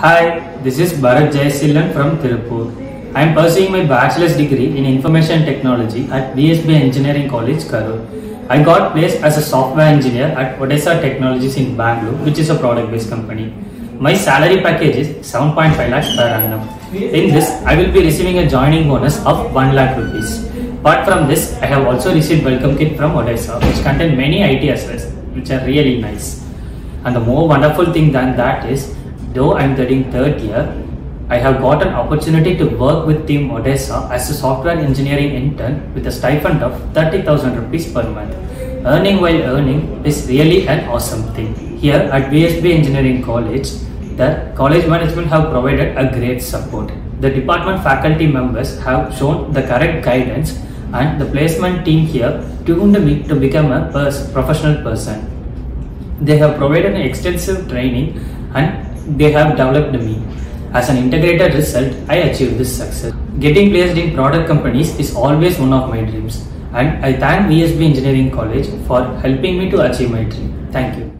Hi, this is Bharath Jayasilan from Tirupur. I am pursuing my bachelor's degree in information technology at VSB Engineering College, Karur. I got placed as a software engineer at Odessa Technologies in Bangalore, which is a product-based company. My salary package is 7.5 lakhs per annum. In this, I will be receiving a joining bonus of 1 lakh rupees. Apart from this, I have also received welcome kit from Odessa, which contain many IT assets, which are really nice. And the more wonderful thing than that is, though I am studying third year, I have got an opportunity to work with Team Odessa as a software engineering intern with a stipend of 30,000 rupees per month. Earning while earning is really an awesome thing. Here at VSB Engineering College, the college management have provided a great support. The department faculty members have shown the correct guidance and the placement team here tuned me to become a pers- professional person. They have provided an extensive training and they have developed me. As an integrated result, I achieved this success. Getting placed in product companies is always one of my dreams and I thank VSB Engineering College for helping me to achieve my dream. Thank you.